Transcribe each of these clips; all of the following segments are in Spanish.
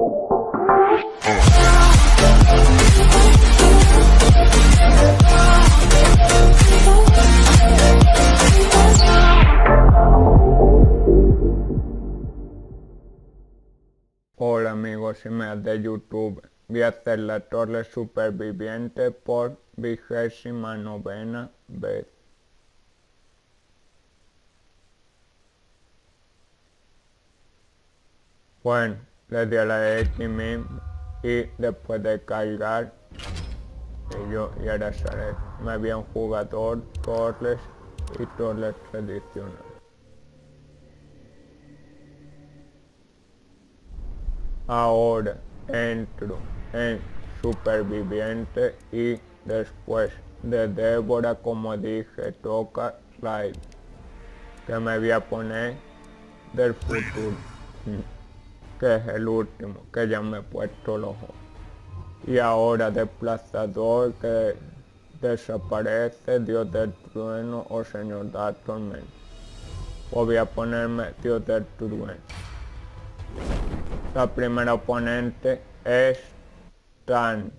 Hola amigos y me de YouTube. Voy a hacer la torre superviviente por vigésima novena vez. Bueno, a la X y después de cargar yo y ahora sale me había un jugador, torres y torres tradicionales. Ahora entro en superviviente y después de Débora como dije toca slide que me voy a poner del futuro que es el último que ya me he puesto los ojos. Y ahora desplazador que desaparece Dios del trueno o señor de tormenta voy a ponerme Dios del trueno. La primera oponente es Tan.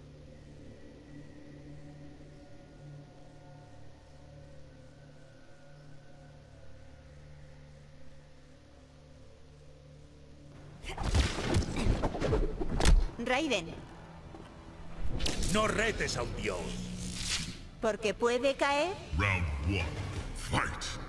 Raiden. No retes a un dios. Porque puede caer. Round one, fight.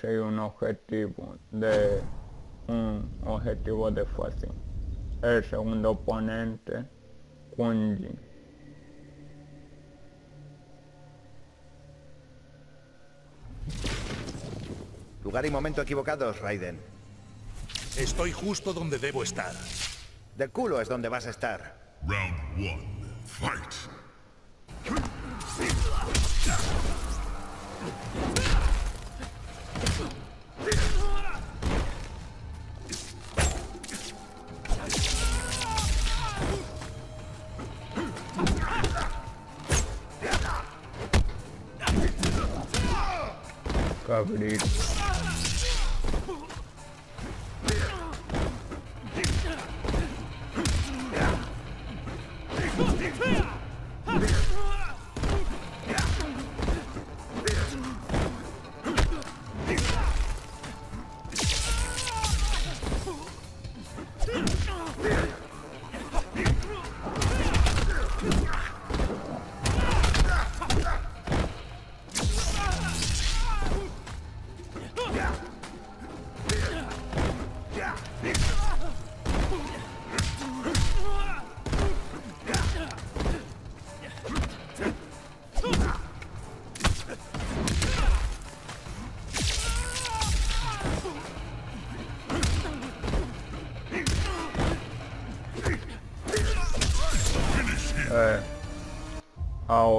Toma, conseguí un objetivo de un objetivo de fácil. El segundo oponente, Kunji. Lugar y momento equivocados, Raiden. Estoy justo donde debo estar. De culo es donde vas a estar. Round one, fight. Cabrito. Eh,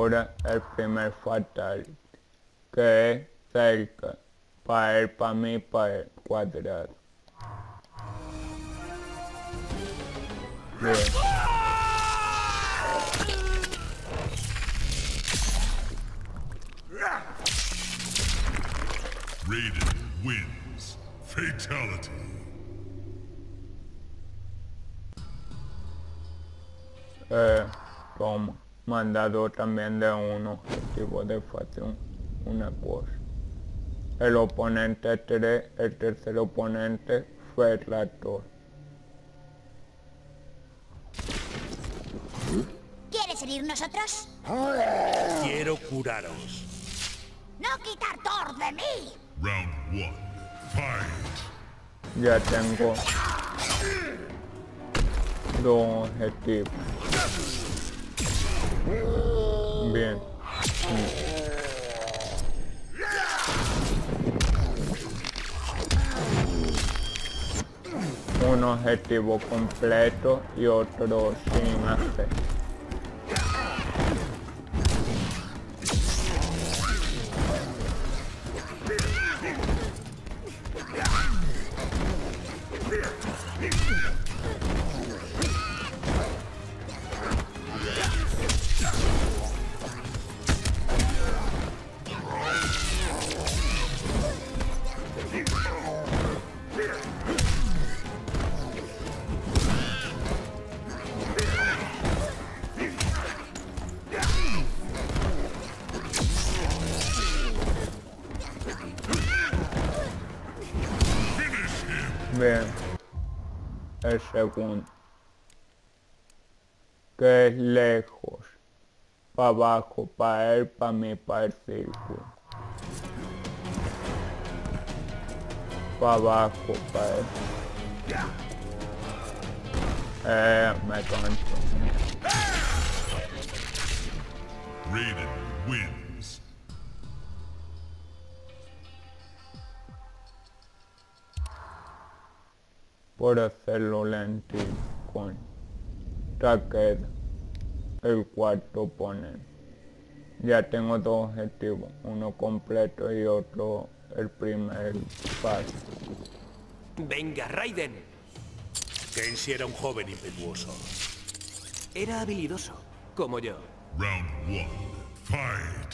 ahora el primer fatal que es cerca para él, para mí, para el cuadrado. Bien. Raiden wins. Fatality. Eh, toma, mandado también de un objetivo de fácil una cosa. El oponente 3, el tercer oponente fue Raptor. ¿Quieres herir nosotros? Quiero curaros. ¡No quitar Thor de mí! Round one. Fight. Ya tengo dos objetivos. Bien. Un objetivo completo y otro sin hacer. El segundo. Que es lejos. Para abajo, para él, para mí, para el círculo. Para abajo, para él. Eh, me canso. Raiden wins. Por hacerlo lento con Takeda, el cuarto oponente. Ya tengo dos objetivos, uno completo y otro el primer paso. Venga, Raiden. Kenshi era un joven impetuoso. Era habilidoso, como yo. Round one. Fight.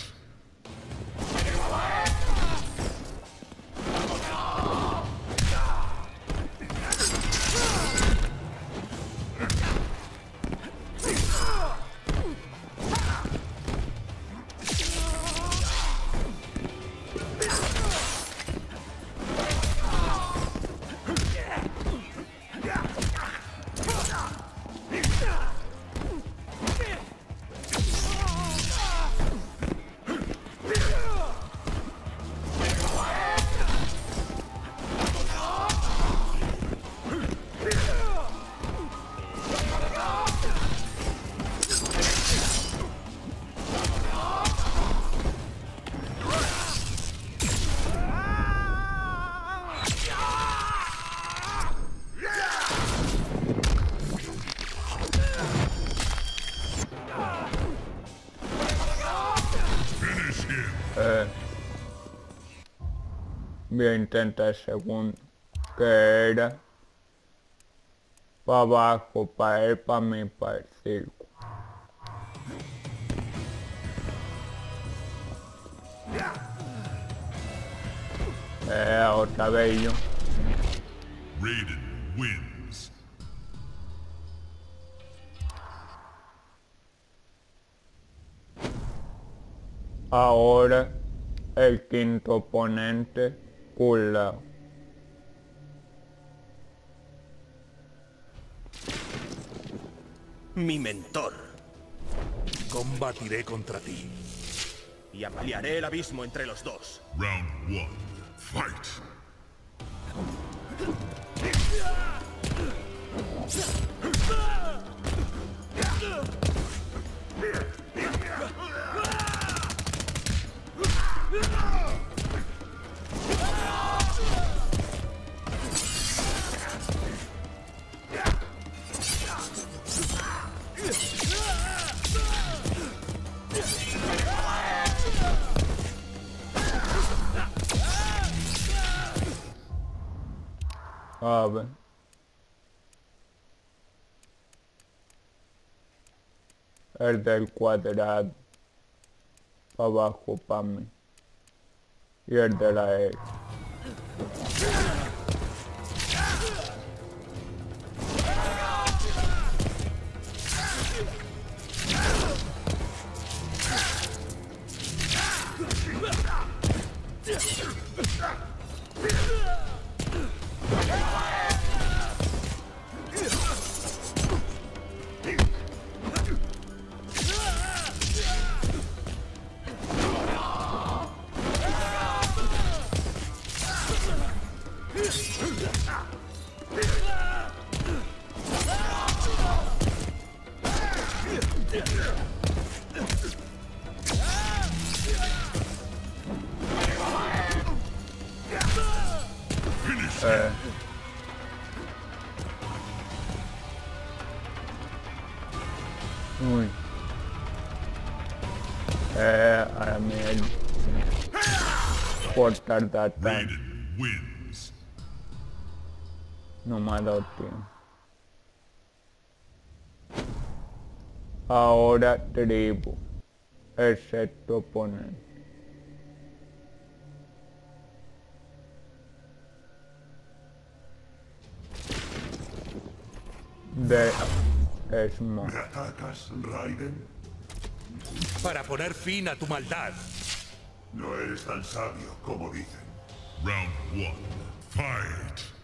Voy a intentar segundo, que era para abajo, para él, para mí, para el círculo. Eh, otra vez yo. Raiden wins. Ahora el quinto oponente, Kulao. Mi mentor. Combatiré contra ti. Y ampliaré el abismo entre los dos. Round one. Fight. El del cuadrado. Abajo para mí. Y el de la X. Eh, ahora me cortar that time. Raiden wins. No me ha dado tiempo. Ahora tribu. Excepto poner. De Smash. ¿Me atacas, Raiden? Para poner fin a tu maldad. No eres tan sabio como dicen. Round one. Fight.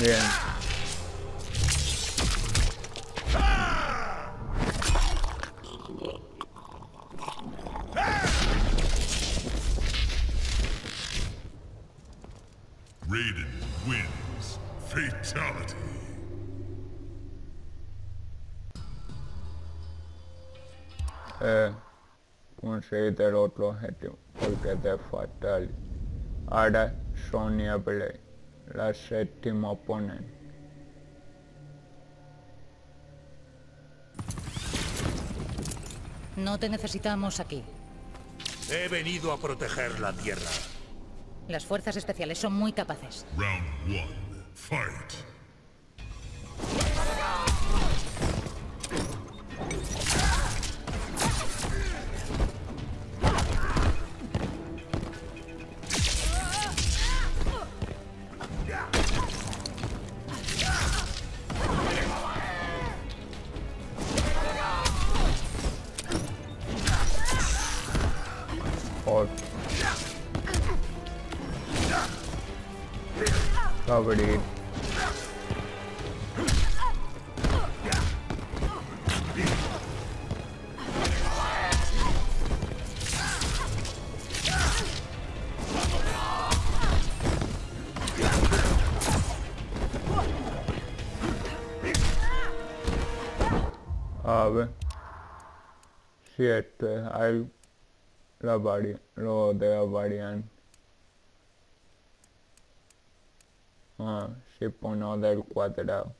Bien. Raiden wins. Fatality. Eh, conseguir el otro objetivo porque es de fatal. Ahora Sonya Blade, la séptima oponente. No te necesitamos aquí. He venido a proteger la tierra. Las fuerzas especiales son muy capaces. Round one. Fight. covered. it. Uh, shit. Uh, I'll vari lo de la variante ah si pone del cuadrado Finish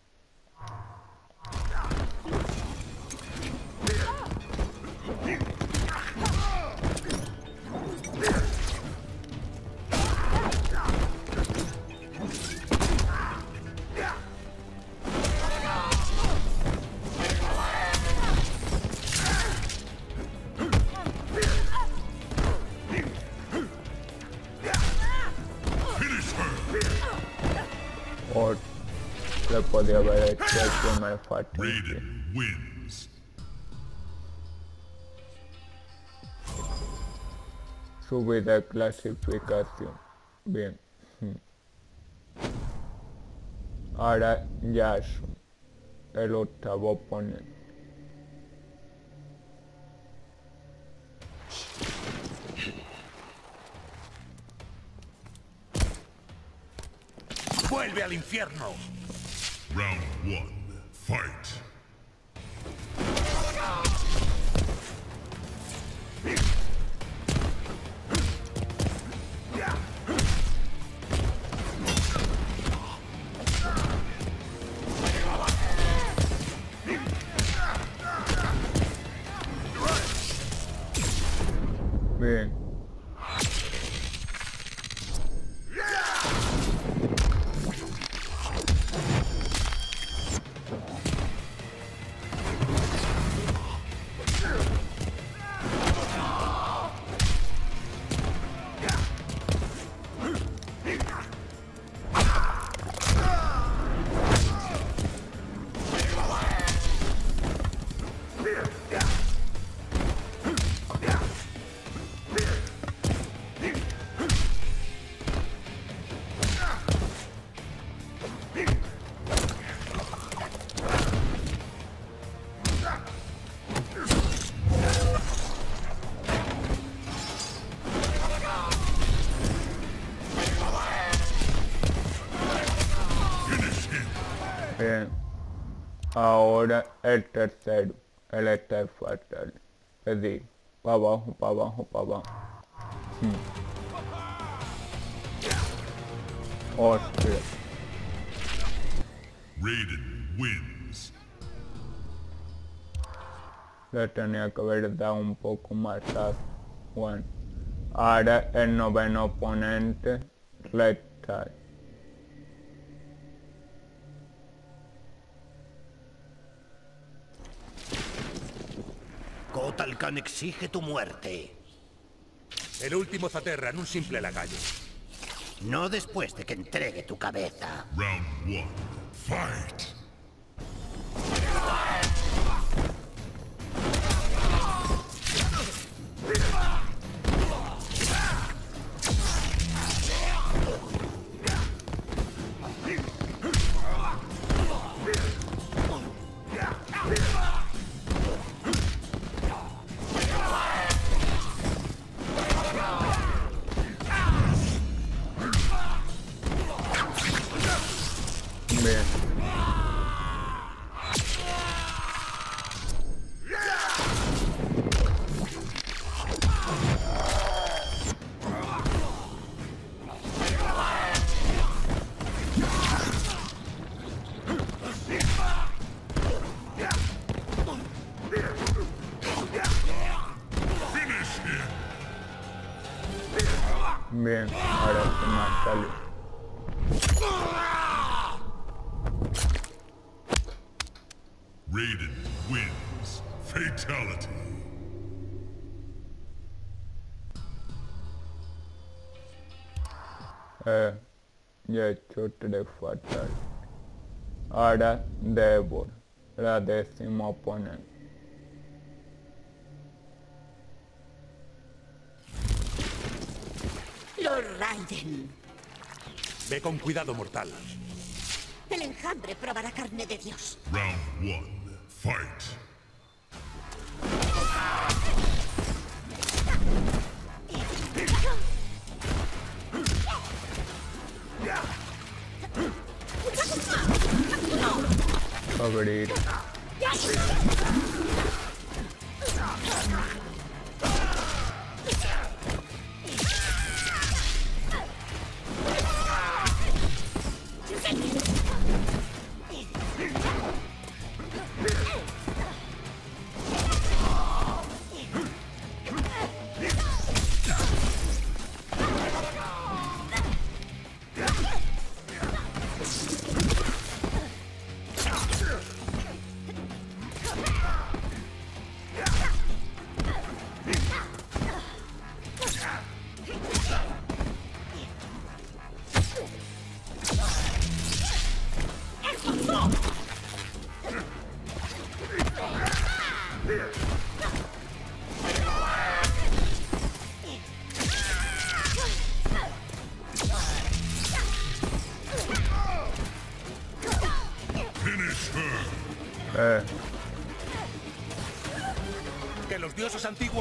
Raiden wins. subir de clasificación bien Hmm. ahora Yasu el octavo oponente ¡Vuelve al infierno! Round one. Fight. Ahora el tercero, el fatal. Es decir, para abajo, para abajo, para abajo. Hmm. Hostia. Raiden wins. Le tenía que haber dado un poco más a Bueno. Ahora el noveno oponente, Red Tide. Kotal Khan exige tu muerte. El último Zaterra en un simple lagallo. No después de que entregue tu cabeza. Round one. Fight. Eh, ya he hecho tres fatal. Ahora Devor, la décima oponente. Lord Raiden. Ve con cuidado, mortal. El enjambre probará carne de Dios. Round one. Fight. covered it.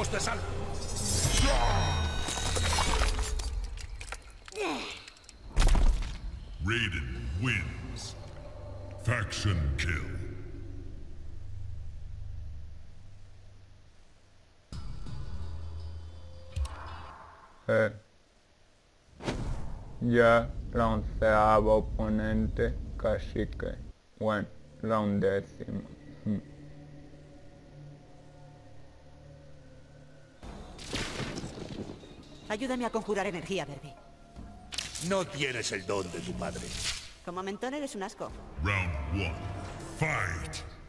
Dioses antiguos te salven. Raiden wins. Faction kill. Eh, ya la onceava oponente casi que, bueno, la undécima. Ayúdame a conjurar energía, Verbi. No tienes el don de tu padre. Como mentón eres un asco. Round one. Fight!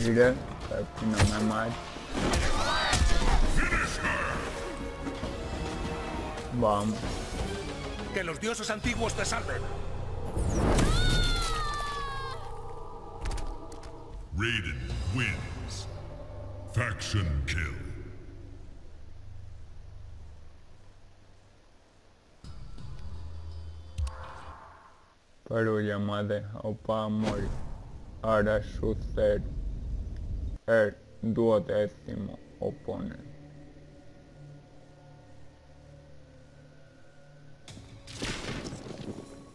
Mira, aquí no me mata. Vamos. Que los dioses antiguos te salven. Raiden wins. Faction kill. pero ya me ha dejado para morir. El duodécimo oponente.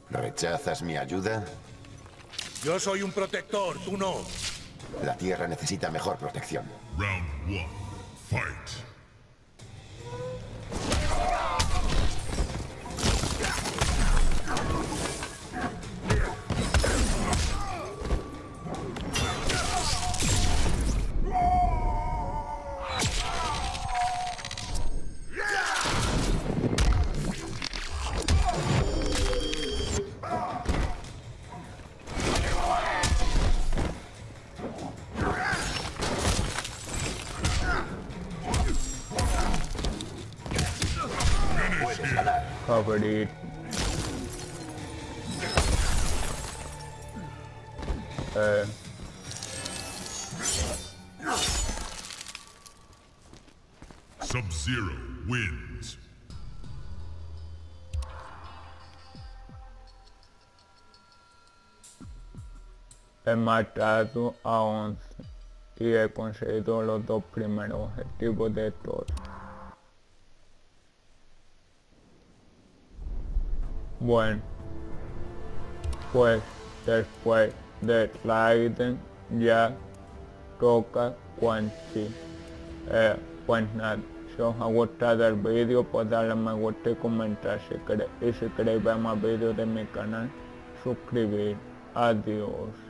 ¿Rechazas mi ayuda? Yo soy un protector, tú no. La Tierra necesita mejor protección. Round one. Fight! Eh, Sub-Zero wins. he matado a 11 y he conseguido los dos primeros objetivos de todos. Bueno, pues después de Raiden ya toca Quan Chi. Eh, pues nada, si os ha gustado el vídeo pues darle me gusta y comentar si queréis. Y si queréis ver más vídeos de mi canal, suscribir. Adiós.